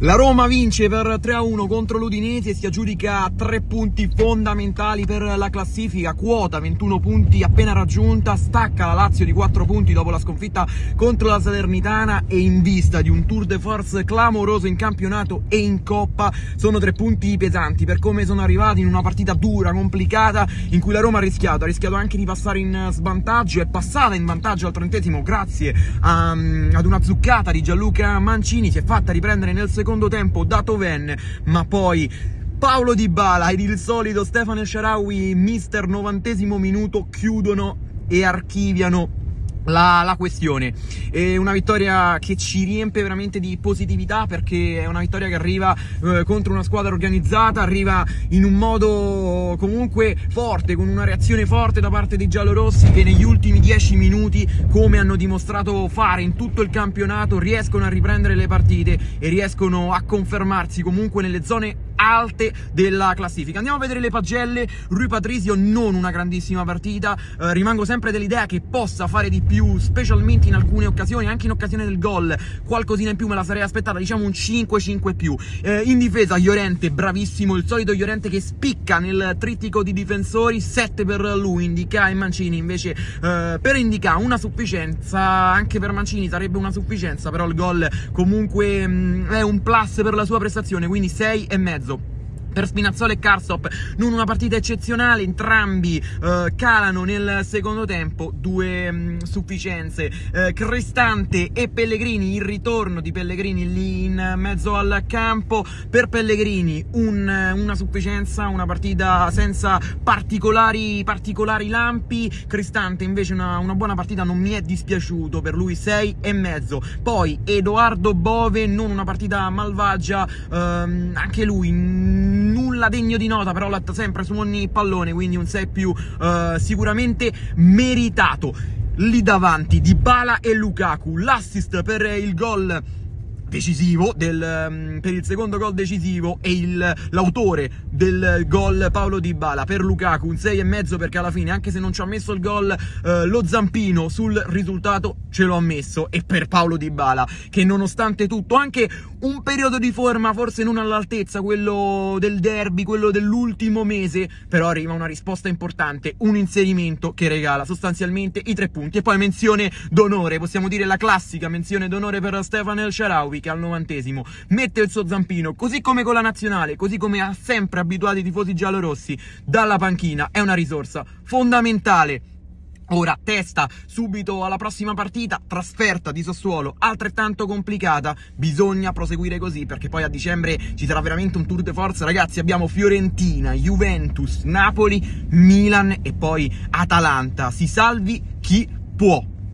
La Roma vince per 3-1 contro l'Udinese e si aggiudica tre punti fondamentali per la classifica, quota 21 punti appena raggiunta, stacca la Lazio di 4 punti dopo la sconfitta contro la Salernitana e in vista di un tour de force clamoroso in campionato e in coppa sono tre punti pesanti per come sono arrivati in una partita dura, complicata in cui la Roma ha rischiato, ha rischiato anche di passare in svantaggio, è passata in vantaggio al trentesimo grazie a, ad una zuccata di Gianluca Mancini, si è fatta riprendere nel secondo secondo tempo da Toven, ma poi Paolo Di Bala ed il solito Stefano Sharawi, mister novantesimo minuto, chiudono e archiviano la, la, questione. È una vittoria che ci riempie veramente di positività perché è una vittoria che arriva eh, contro una squadra organizzata, arriva in un modo comunque forte, con una reazione forte da parte dei giallorossi che negli ultimi dieci minuti, come hanno dimostrato fare in tutto il campionato, riescono a riprendere le partite e riescono a confermarsi comunque nelle zone alte della classifica. Andiamo a vedere le pagelle. Rui Patrizio non una grandissima partita. Eh, rimango sempre dell'idea che possa fare di più, specialmente in alcune occasioni, anche in occasione del gol. Qualcosina in più me la sarei aspettata, diciamo un 5-5 più. Eh, in difesa Llorente, bravissimo, il solito Llorente che spicca nel trittico di difensori, 7 per lui, Indica e Mancini invece eh, per Indica una sufficienza, anche per Mancini sarebbe una sufficienza, però il gol comunque mh, mm, è un plus per la sua prestazione, quindi 6 e mezzo mezzo per Spinazzola e Karsop non una partita eccezionale, entrambi eh, calano nel secondo tempo, due mh, mm, sufficienze. Eh, Cristante e Pellegrini, il ritorno di Pellegrini lì in mezzo al campo. Per Pellegrini un, una sufficienza, una partita senza particolari, particolari lampi. Cristante invece una, una, buona partita, non mi è dispiaciuto, per lui 6 e mezzo. Poi Edoardo Bove, non una partita malvagia, ehm, anche lui nulla degno di nota, però latta sempre su ogni pallone, quindi un 6 più uh, sicuramente meritato. Lì davanti di Bala e Lukaku, l'assist per il gol decisivo del, um, per il secondo gol decisivo e il, l'autore del gol Paolo Di Bala per Lukaku un 6,5 perché alla fine anche se non ci ha messo il gol uh, lo zampino sul risultato ce l'ho messo e per Paolo Di Bala che nonostante tutto anche un periodo di forma forse non all'altezza quello del derby quello dell'ultimo mese però arriva una risposta importante un inserimento che regala sostanzialmente i tre punti. E poi menzione d'onore possiamo dire la classica menzione d'onore per Stefano El Sharawi Sharawi che al novantesimo mette il suo zampino, così come con la nazionale, così come ha sempre abituato i tifosi giallorossi dalla panchina, è una risorsa fondamentale. Ora, testa subito alla prossima partita, trasferta di Sassuolo, altrettanto complicata, bisogna proseguire così perché poi a dicembre ci sarà veramente un tour de force, ragazzi, abbiamo Fiorentina, Juventus, Napoli, Milan e poi Atalanta, si salvi chi può.